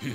Hmm.